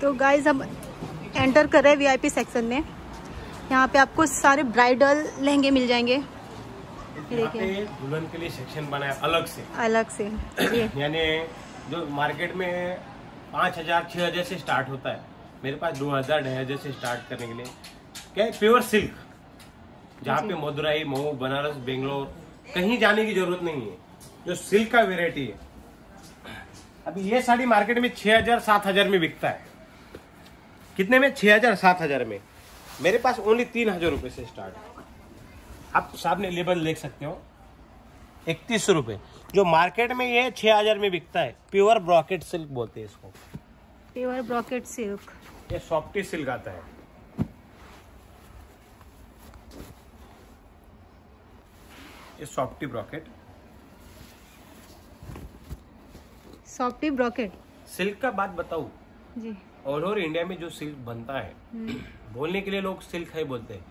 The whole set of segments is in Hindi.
तो गाइज़ हम एंटर कर रहे हैं वीआईपी सेक्शन में। यहाँ पे आपको सारे ब्राइडल लहंगे मिल जाएँगे। दुल्हन के लिए सेक्शन बना है अलग से। अलग से। यानी जो मार्केट में पाँच हज़ार छह हज़ार से स्टार्ट होता है। मेरे पास दो हज़ार ढाई हज़ार से स्टार्ट करने के लिए। क्या है? प्योर सिल्क जहाँ पे मदुराई मऊ बनारस बेंगलोर कहीं जाने की ज़रूरत नहीं है। जो सिल्क का वेराइटी है। अभी ये साड़ी मार्केट में छह हज़ार सात हज़ार में बिकता है। कितने में? छह हज़ार सात हज़ार में। मेरे पास ओनली तीन हज़ार रुपए से स्टार्ट है। आप सामने लेबल देख सकते हो। इकतीस रुपए। जो मार्केट में ये छह हज़ार में बिकता है प्योर ब्रॉकेट सिल्क बोलते हैं इसको। प्योर ब्रॉकेट सिल्क ये सॉफ्टी सिल्क आता है। ये softy brocade softy brocade silk का बात बताऊँ। जी। ऑल ओवर इंडिया में जो सिल्क बनता है बोलने के लिए लोग सिल्क है बोलते हैं।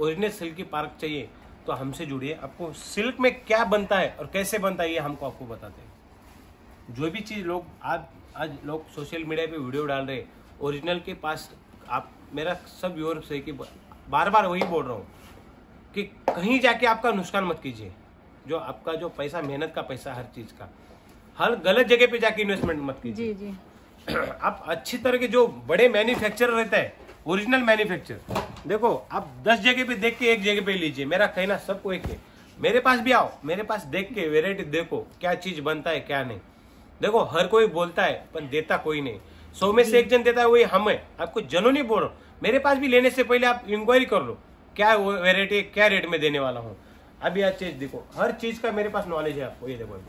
ओरिजिनल सिल्क की पार्क चाहिए तो हमसे जुड़िए। आपको सिल्क में क्या बनता है और कैसे बनता है ये हमको आपको बताते हैं। जो भी चीज़ लोग आज आज लोग सोशल मीडिया पे वीडियो डाल रहे ओरिजिनल के पास आप मेरा सब व्यूअर्स से कि बार बार वही बोल रहा हूँ कि कहीं जाके आपका नुकसान मत कीजिए। जो आपका जो पैसा मेहनत का पैसा हर चीज़ का हर गलत जगह पे जाके इन्वेस्टमेंट मत कीजिए। जी जी। आप अच्छी तरह के जो बड़े मैन्युफैक्चर रहता है ओरिजिनल मैन्युफैक्चर देखो, आप दस जगह पे देख के एक जगह पे लीजिए, मेरा कहना सबको एक है। मेरे पास भी आओ, मेरे पास देख के वेराइटी देखो, क्या चीज़ बनता है, क्या नहीं। देखो, हर कोई बोलता है, पर देता कोई नहीं। सौ में से एक जन देता है, वही हम है। आपको जनों नहीं बोल रहा। मेरे पास भी लेने से पहले आप इंक्वायरी कर लो, क्या वेराइटी क्या रेट में देने वाला हूँ। अभी यह चीज़ देखो, हर चीज़ का मेरे पास नॉलेज है आपको, ये देखो।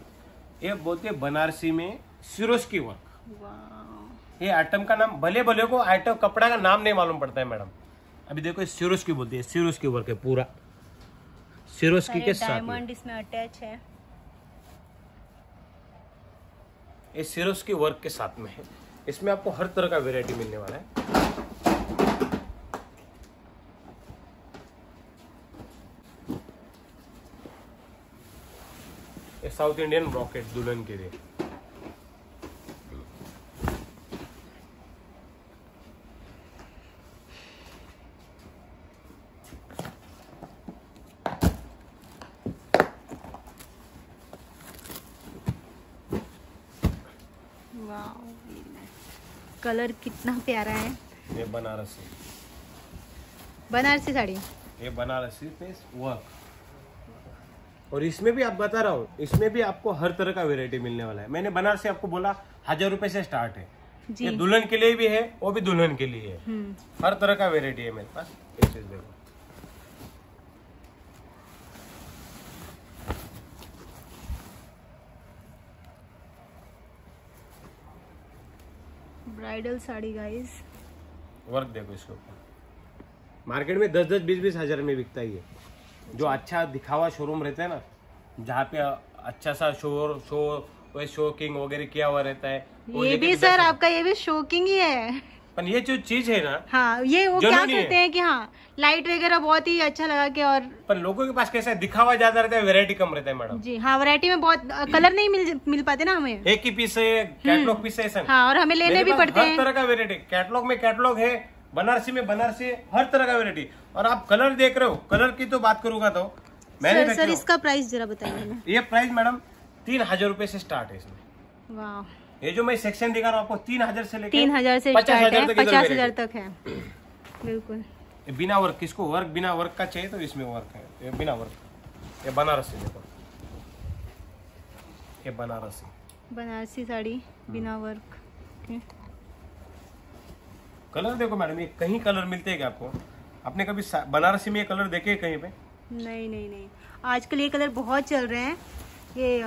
ये बोलते बनारसी में सिरोज की वर्क ये आइटम का नाम भले भले को आइटम कपड़ा का नाम नहीं मालूम पड़ता है मैडम। अभी देखो ये सिरोज की बोलती है सिरोज की वर्क है पूरा। सिरोज की के साथ में। इसमें अटैच है। ये सिरोज की वर्क के साथ में है। इसमें आपको हर तरह का वेराइटी मिलने वाला है। ये साउथ इंडियन रॉकेट दुल्हन के लिए वाह कलर कितना प्यारा है। ये बनारसी। बनारसी साड़ी। ये बनारसी पे वर्क और इसमें भी आप बता रहा हूँ इसमें भी आपको हर तरह का वेरायटी मिलने वाला है। मैंने बनारसी आपको बोला हज़ार रुपए से स्टार्ट है। जी। ये दुल्हन के लिए भी है वो भी दुल्हन के लिए है। हम्म। हर तरह का वेरायटी है मेरे पास। चीज़ देखो। ब्राइडल साड़ी गाइस वर्क देखो इसके ऊपर। मार्केट में दस दस बीस बीस हज़ार में बिकता ही है। जो अच्छा दिखावा शोरूम रहता है ना जहाँ पे अच्छा सा शोर शो वही शोकिंग वगैरह किया हुआ रहता है ये भी सर आपका ये भी शोकिंग ही है। पर ये जो चीज़ है ना हाँ ये वो क्या कहते हैं। कि हाँ लाइट वगैरह बहुत ही अच्छा लगा के और पर लोगों के पास कैसा है? दिखावा ज़्यादा रहता है वेरायटी कम रहता है मैडम जी हाँ वैरायटी में बहुत कलर नहीं मिल मिल पाते ना हमें। एक ही पीस है कैटलॉग पीस है हाँ और हमें लेने भी पड़ते हर हैं। तरह का वेरायटी कैटलॉग में कैटलॉग है बनारसी में बनारसी हर तरह का वेरायटी और आप कलर देख रहे हो कलर की तो बात करूँगा तो मैंने सर सर इसका प्राइस जरा बताइए ये प्राइस मैडम तीन हज़ार रूपए से स्टार्ट है इसमें वाह ये जो मैं सेक्शन दिखा रहा हूँ आपको तीन हज़ार से लेकर तीन हज़ार से पचास हज़ार तक पचास हज़ार तक है। बिल्कुल। ये बिना वर्क किसको वर्क बिना वर्क का चाहिए तो इसमें वर्क है। ये बिना वर्क ये बनारसी देखो। ये बनारसी। बनारसी साड़ी बिना वर्क के कलर देखो मैडम ये कहीं कलर मिलते हैं क्या आपको? आपने कभी बनारसी में ये कलर देखे कहीं पे? नहीं नहीं नहीं। आजकल ये कलर बहुत चल रहे हैं। ये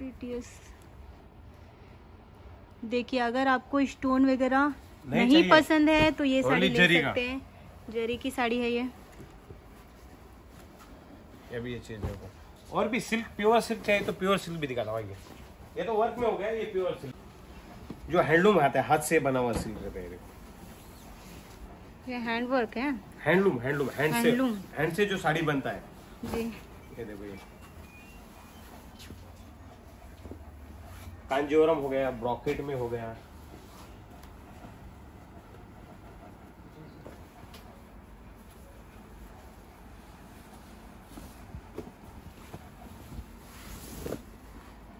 प्रीटियस देखिए अगर आपको स्टोन वगैरह नहीं नहीं, पसंद है तो ये साड़ी ले सकते हैं। जरी की साड़ी है ये। ये भी ये चीज़ देखो और भी सिल्क प्योर सिल्क चाहिए तो प्योर सिल्क भी दिखा हूँ ये ये तो वर्क में हो गया ये प्योर सिल्क जो हैंडलूम आता है हाथ से बना हुआ सिल्क रहता है ये ये हैंड वर्क है। हैंडलूम हैंडलूम हैंड से हैंड से जो साड़ी बनता है। जी। ये देखो ये। कांजीवरम हो गया ब्रॉकेट में हो गया।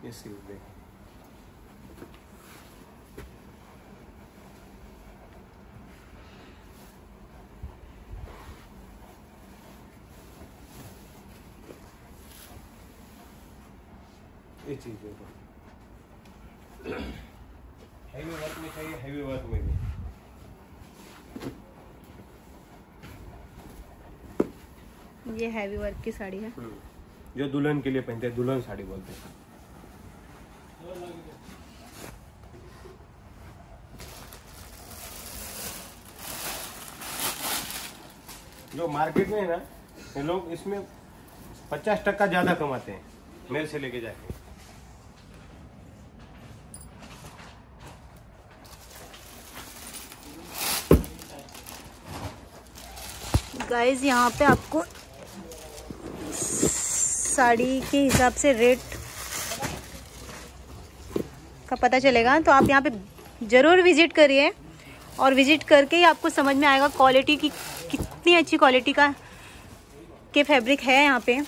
ये सील देखो चीज़ देखो हैवी वर्क में चाहिए हैवी वर्क में भी ये हैवी वर्क की साड़ी है। जो दुल्हन के लिए पहनते हैं दुल्हन साड़ी बोलते हैं। जो मार्केट में है ना ये लोग इसमें पचास टक्का ज़्यादा कमाते हैं मेरे से लेके जाके। गाइस यहाँ पे आपको साड़ी के हिसाब से रेट का पता चलेगा तो आप यहाँ पे ज़रूर विज़िट करिए और विज़िट करके ही आपको समझ में आएगा क्वालिटी की कितनी अच्छी क्वालिटी का के फैब्रिक है यहाँ पे।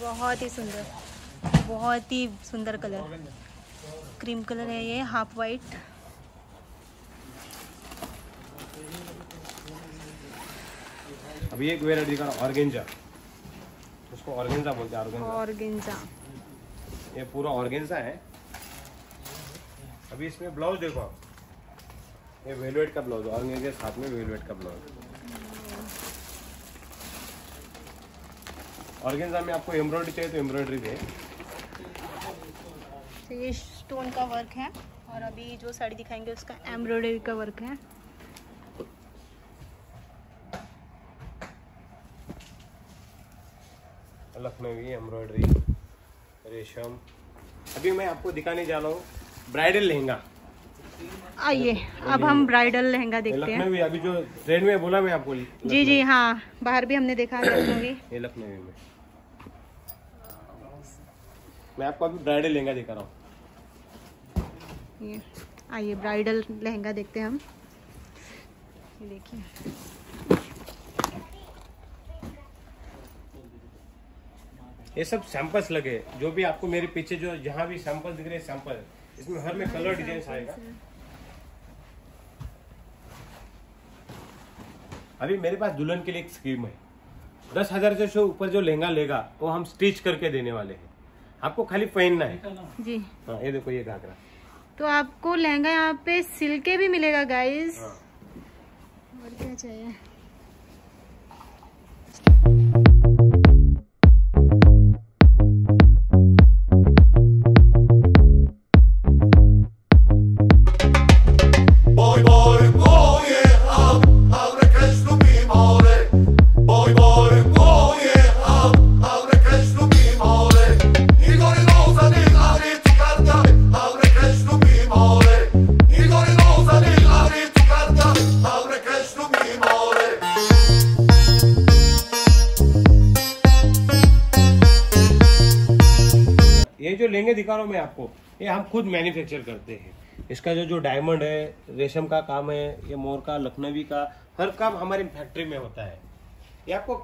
बहुत ही सुंदर। बहुत ही सुंदर कलर। क्रीम कलर है ये हाफ़ वाइट अभी एक वेराइटी दिखा ऑर्गेंजा। उसको ऑर्गेंजा बोलते हैं ऑर्गेंजा। और गिंजा ये पूरा ऑर्गेंजा है। अभी इसमें ब्लाउज देखो आप। ये वेलवेट का ब्लाउज ऑर्गेंजा के साथ में वेलवेट का ब्लाउज। ऑर्गेंजा में आपको एम्ब्रॉयडरी चाहिए तो एम्ब्रॉयडरी दे। तो ये स्टोन का वर्क है और अभी जो साड़ी दिखाएँगे उसका एम्ब्रॉयडरी का वर्क है। लखनवी एम्ब्रॉयडरी रेशम। अभी मैं आपको दिखाने जा रहा हूँ ब्राइडल लहंगा। आइए अब हम ब्राइडल लहंगा देखते हैं। लखनवी अभी जो ट्रेन में बोला मैं आपको जी जी हाँ बाहर भी हमने देखा है लखनवी ये लखनवी में मैं। आपको अभी ब्राइडल लहंगा दिखा रहा हूँ। ये आइए ब्राइडल लहंगा देखते हैं हम। ये देखिए। ये सब सैंपल्स लगे जो भी आपको मेरे पीछे जो जहाँ भी सैंपल दिख रहे हैं सैंपल इसमें हर में कलर डिज़ाइन आएगा। अभी मेरे पास दुल्हन के लिए एक स्कीम है। दस हज़ार से ऊपर जो लहंगा लेगा वो हम स्टिच करके देने वाले हैं। आपको खाली पहनना है। जी। हाँ ये देखो ये घाघरा। तो आपको लहंगा यहाँ पे सिल्के भी मिलेगा गाइस हाँ। और क्या चाहिए? रहा हूँ मैं आपको। ये हम खुद मैन्युफैक्चर करते हैं। इसका जो जो डायमंड है रेशम का काम है ये मोर का लखनवी का हर काम हमारी फैक्ट्री में होता है। ये आपको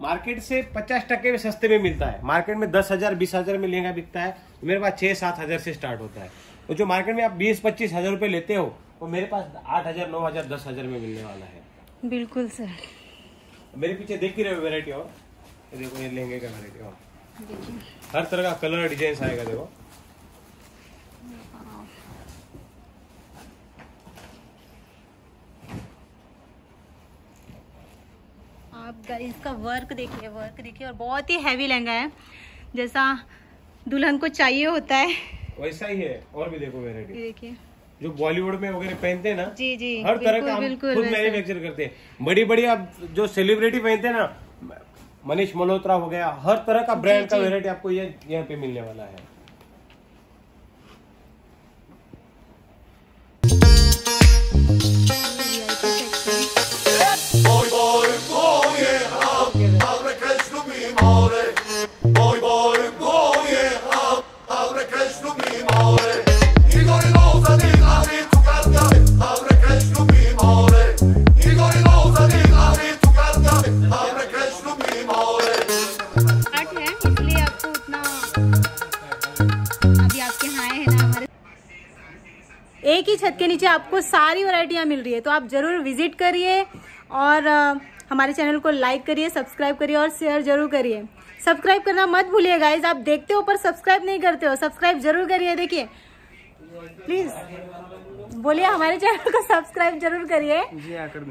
मार्केट से पचास टके में सस्ते में मिलता है। मार्केट में दस हज़ार बीस हज़ार में लहंगा बिकता है। मेरे पास छह सात हज़ार से स्टार्ट होता है। तो जो मार्केट में आप बीस पच्चीस हज़ार रुपये लेते हो वो मेरे पास आठ हज़ार नौ हज़ार दस हज़ार में मिलने वाला है। बिल्कुल सर। मेरे पीछे देख ही रहे हो वेरायटी और। देखो ये लहंगे का वेरायटी और। हर तरह का कलर डिज़ाइन आएगा देखो। गाइस इसका वर्क देखिए वर्क देखिए और बहुत ही हैवी लहंगा है। जैसा दुल्हन को चाहिए होता है। वैसा ही है और भी देखो वेरायटी देखिए। जो बॉलीवुड में वगैरह पहनते हैं ना जी जी हर तरह का हम बिल्कुल खुद मैन्युफैक्चर करते हैं। बड़ी बड़ी आप जो सेलिब्रिटी पहनते हैं ना मनीष मल्होत्रा हो गया हर तरह का ब्रांड का। वेरायटी आपको ये यहाँ पे मिलने वाला है। सारी वैरायटियाँ मिल रही है तो आप ज़रूर विज़िट करिए और हमारे चैनल को लाइक करिए सब्सक्राइब करिए और शेयर ज़रूर करिए। सब्सक्राइब करना मत भूलिए गाइज़ आप देखते हो पर सब्सक्राइब नहीं करते हो। सब्सक्राइब ज़रूर करिए देखिए। प्लीज़ बोलिए हमारे चैनल को सब्सक्राइब ज़रूर करिए। जी हाँ कर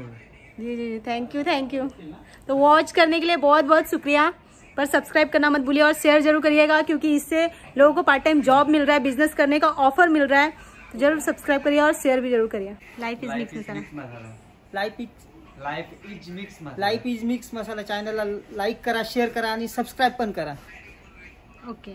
जी जी थैंक यू थैंक यू तो वॉच करने के लिए बहुत बहुत शुक्रिया पर सब्सक्राइब करना मत भूलिए और शेयर ज़रूर करिएगा क्योंकि इससे लोगों को पार्ट टाइम जॉब मिल रहा है बिज़नेस करने का ऑफ़र मिल रहा है। तो ज़रूर सब्सक्राइब करिए और शेयर भी ज़रूर करिए। Life is mix masala. Life is life is mix life is mix masala. चॅनलला लाईक करा शेयर करा सब्सक्राइब पा पण करा। ओके